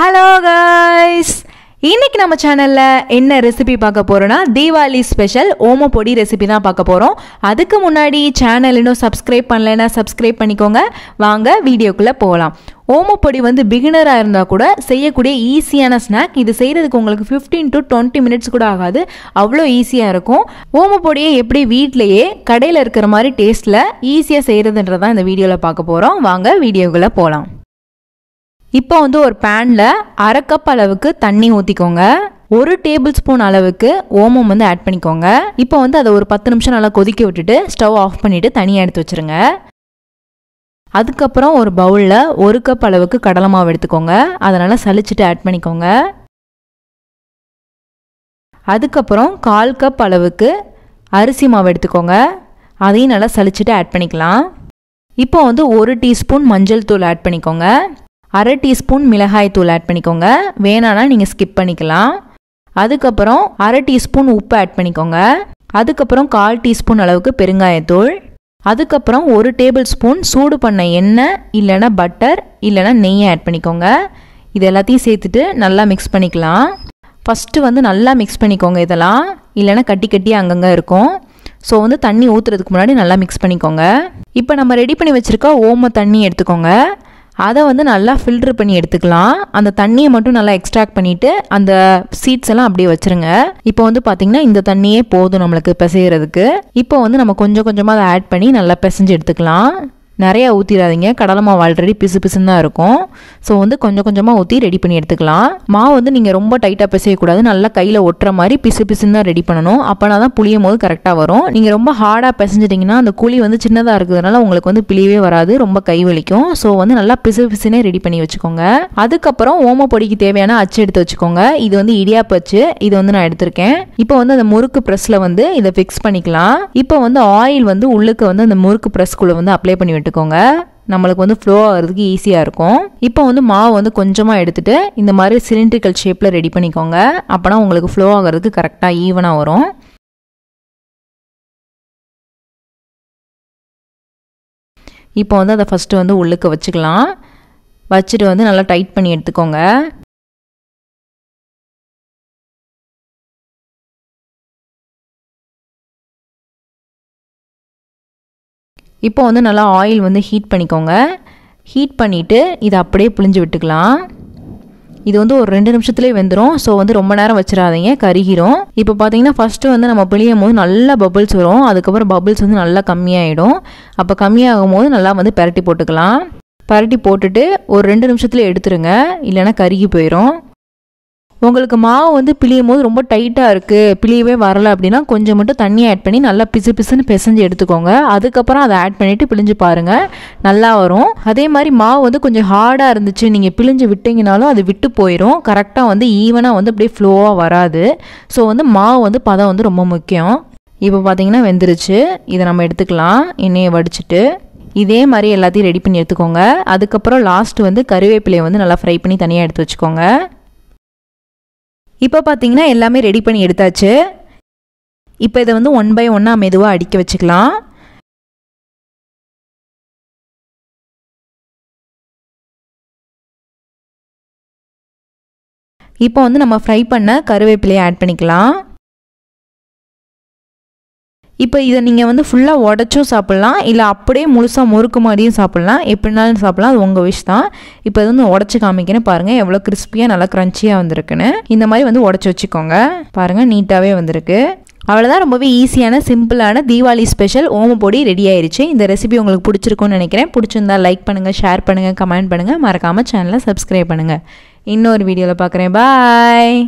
Hello guys இன்னைக்கு நம்ம சேனலில் என்ன ரெசிபி பார்க்க போகிறோன்னா தீபாவளி ஸ்பெஷல் ஓம பொடி ரெசிபி தான் பார்க்க போகிறோம் அதுக்கு முன்னாடி சேனல் இன்னும் சப்ஸ்கிரைப் பண்ணலைன்னா சப்ஸ்கிரைப் பண்ணிக்கோங்க. வாங்க வீடியோக்குள்ளே போகலாம் ஓமப்பொடி வந்து பிகினராக இருந்தால் கூட செய்யக்கூடிய ஈஸியான ஸ்நாக் இது செய்கிறதுக்கு உங்களுக்கு ஃபிஃப்டீன் டு டுவெண்ட்டி மினிட்ஸ் கூட ஆகாது. அவ்வளோ ஈஸியாக இருக்கும். ஓமப்பொடியை எப்படி வீட்டிலையே கடையில் இருக்கிற மாதிரி டேஸ்ட்டில் ஈஸியாக செய்கிறதுன்றதான் இந்த வீடியோவில் பார்க்க போகிறோம் வாங்க வீடியோக்குள்ளே போகலாம் இப்போ வந்து ஒரு பேனில் அரை கப் அளவுக்கு தண்ணி ஊற்றிக்கோங்க ஒரு டேபிள் ஸ்பூன் அளவுக்கு ஓமம் வந்து ஆட் பண்ணிக்கோங்க. இப்போ வந்து அதை ஒரு பத்து நிமிஷம் நல்லா கொதிக்க விட்டுட்டு ஸ்டவ் ஆஃப் பண்ணிவிட்டு தனியாக எடுத்து வச்சுருங்க. அதுக்கப்புறம் ஒரு பவுலில் ஒரு கப் அளவுக்கு கடலை மாவு எடுத்துக்கோங்க. அதனால் சலிச்சிட்டு ஆட் பண்ணிக்கோங்க. அதுக்கப்புறம் கால் கப் அளவுக்கு அரிசி மாவு எடுத்துக்கோங்க. அதையும் நல்லா சலிச்சிட்டு ஆட் பண்ணிக்கலாம். இப்போ வந்து ஒரு டீஸ்பூன் மஞ்சள் தூள் ஆட் பண்ணிக்கோங்க. அரை டீஸ்பூன் மிளகாய் தூள் ஆட் பண்ணிக்கோங்க. வேணான்னா நீங்கள் ஸ்கிப் பண்ணிக்கலாம். அதுக்கப்புறம் அரை டீஸ்பூன் உப்பு ஆட் பண்ணிக்கோங்க. அதுக்கப்புறம் கால் டீஸ்பூன் அளவுக்கு பெருங்காயத்தூள். அதுக்கப்புறம் ஒரு டேபிள் ஸ்பூன் சூடு பண்ண எண்ணெய் இல்லைன்னா பட்டர் இல்லைன்னா நெய்யை ஆட் பண்ணிக்கோங்க. இது எல்லாத்தையும் சேர்த்துட்டு நல்லா மிக்ஸ் பண்ணிக்கலாம். ஃபஸ்ட்டு வந்து நல்லா மிக்ஸ் பண்ணிக்கோங்க இதெல்லாம். இல்லைன்னா கட்டி கட்டி அங்கங்கே இருக்கும். ஸோ வந்து தண்ணி ஊற்றுறதுக்கு முன்னாடி நல்லா மிக்ஸ் பண்ணிக்கோங்க. இப்போ நம்ம ரெடி பண்ணி வச்சுருக்க ஓம தண்ணி எடுத்துக்கோங்க. அதை வந்து நல்லா ஃபில்ட்ரு பண்ணி எடுத்துக்கலாம். அந்த தண்ணியை மட்டும் நல்லா எக்ஸ்ட்ராக்ட் பண்ணிவிட்டு அந்த சீட்ஸ் எல்லாம் அப்படியே வச்சுருங்க. இப்போ வந்து பார்த்திங்கன்னா இந்த தண்ணியே போதும் நம்மளுக்கு பிசைகிறதுக்கு இப்போ வந்து நம்ம கொஞ்சம் கொஞ்சமாக அதை ஆட் பண்ணி நல்லா பிசைஞ்சு எடுத்துக்கலாம். நிறையா ஊற்றிடாதீங்க கடலை மாவு ஆல்ரெடி பிசு பிசுன்னு தான் இருக்கும். ஸோ வந்து கொஞ்சம் கொஞ்சமாக ஊற்றி ரெடி பண்ணி எடுத்துக்கலாம். மாவு வந்து நீங்கள் ரொம்ப டைட்டாக பிசையக்கூடாது. நல்லா கையில் ஒட்டுற மாதிரி பிசு பிசுன்னு தான் ரெடி பண்ணணும். அப்போனா தான் புளியும் போது கரெக்டாக வரும். நீங்கள் ரொம்ப ஹார்டாக பிசைஞ்சிட்டிங்கன்னா அந்த குழி வந்து சின்னதாக இருக்கிறதுனால உங்களுக்கு வந்து பிழியவே வராது. ரொம்ப கை வலிக்கும். ஸோ வந்து நல்லா பிசு பிசுனே ரெடி பண்ணி வச்சுக்கோங்க. அதுக்கப்புறம் ஓம பொடிக்கு தேவையான அச்சு எடுத்து வச்சுக்கோங்க. இது வந்து இடியாப்பு அச்சு. இது வந்து நான் எடுத்திருக்கேன். இப்போ வந்து அந்த முறுக்கு ப்ரெஸ்ஸில் வந்து இதை ஃபிக்ஸ் பண்ணிக்கலாம். இப்போ வந்து ஆயில் வந்து உள்ளுக்கு வந்து அந்த முறுக்கு ப்ரெஸ்க்குள்ளே வந்து அப்ளை பண்ணி விட்டு எடுத்துக்கோங்க. நம்மளுக்கு வந்து ஃப்ளோ ஆகிறதுக்கு ஈஸியாக இருக்கும். இப்போ வந்து மாவு வந்து கொஞ்சமாக எடுத்துகிட்டு இந்த மாதிரி சிலிண்ட்ரிக்கல் ஷேப்பில் ரெடி பண்ணிக்கோங்க. அப்போனா உங்களுக்கு ஃப்ளோ ஆகிறதுக்கு கரெக்டாக ஈவனாக வரும். இப்போ வந்து அதை ஃபஸ்ட்டு வந்து உள்ளுக்கு வச்சுக்கலாம். வச்சுட்டு வந்து நல்லா டைட் பண்ணி எடுத்துக்கோங்க. இப்போ வந்து நல்லா ஆயில் வந்து ஹீட் பண்ணிக்கோங்க. ஹீட் பண்ணிவிட்டு இதை அப்படியே புளிஞ்சு விட்டுக்கலாம். இது வந்து ஒரு ரெண்டு நிமிஷத்துலேயே வெந்துடும் ஸோ வந்து ரொம்ப நேரம் வச்சிடாதீங்க. கருகிரும். இப்போ பார்த்தீங்கன்னா ஃபஸ்ட்டு வந்து நம்ம பிழியும் போது நல்லா பபுள்ஸ் வரும். அதுக்கப்புறம் பபுள்ஸ் வந்து நல்லா கம்மியாயிடும். அப்போ கம்மியாகும் போது நல்லா வந்து பரட்டி போட்டுக்கலாம். பரட்டி போட்டுட்டு ஒரு ரெண்டு நிமிஷத்துல எடுத்துருங்க. இல்லைன்னா கருகி போயிடும் உங்களுக்கு மாவு வந்து பிழியும் போது ரொம்ப டைட்டாக இருக்குது பிழியவே வரலை அப்படின்னா கொஞ்சம் மட்டும் தண்ணி ஆட் பண்ணி நல்லா பிசு பிசுன்னு பிசைஞ்சு எடுத்துக்கோங்க. அதுக்கப்புறம் அதை ஆட் பண்ணிவிட்டு பிழிஞ்சு பாருங்கள் நல்லா வரும். அதே மாதிரி மாவு வந்து கொஞ்சம் ஹார்டாக இருந்துச்சு நீங்கள் பிழிஞ்சு விட்டிங்கனாலும் அது விட்டு போயிடும் கரெக்டாக வந்து ஈவனாக வந்து அப்படியே ஃப்ளோவாக வராது. ஸோ வந்து மாவு வந்து பதம் வந்து ரொம்ப முக்கியம். இப்போ பார்த்தீங்கன்னா வெந்துருச்சு. இதை நம்ம எடுத்துக்கலாம். எண்ணெயை வடிச்சிட்டு இதே மாதிரி எல்லாத்தையும் ரெடி பண்ணி எடுத்துக்கோங்க. அதுக்கப்புறம் லாஸ்ட் வந்து கருவேப்பிலையை வந்து நல்லா ஃப்ரை பண்ணி தனியாக எடுத்து வச்சுக்கோங்க. இப்போ பார்த்தீங்கன்னா எல்லாமே ரெடி பண்ணி எடுத்தாச்சு. இப்போ இதை வந்து ஒன் பை ஒன்னாக மெதுவாக அடிக்க வச்சுக்கலாம். இப்போ வந்து நம்ம ஃப்ரை பண்ண கருவேப்பிலையை ஆட் பண்ணிக்கலாம். இப்போ இதை நீங்கள் வந்து ஃபுல்லாக உடச்சும் சாப்பிட்லாம். இல்லை அப்படியே முழுசாக முறுக்கு மாதிரியும் சாப்பிட்லாம். எப்படினாலும் சாப்பிட்லாம். அது உங்கள் விஷ் தான். இப்போ இது வந்து உடச்சி காமிக்கணும் பாருங்கள் எவ்வளோ கிறிஸ்பியாக நல்லா க்ரன்ச்சியாக வந்திருக்குன்னு. இந்த மாதிரி வந்து உடச்சி வச்சுக்கோங்க. பாருங்கள் நீட்டாகவே வந்திருக்கு. அவ்வளோதான் ரொம்பவே ஈஸியான சிம்பிளான தீபாவளி ஸ்பெஷல் ஓமப்பொடி ரெடி ஆயிடுச்சு இந்த ரெசிபி உங்களுக்கு பிடிச்சிருக்கும்னு நினைக்கிறேன். பிடிச்சிருந்தா லைக் பண்ணுங்கள் ஷேர் பண்ணுங்கள் கமெண்ட் பண்ணுங்கள் மறக்காமல் சேனலை சப்ஸ்கிரைப் பண்ணுங்கள் இன்னொரு வீடியோவில் பார்க்குறேன் பாய்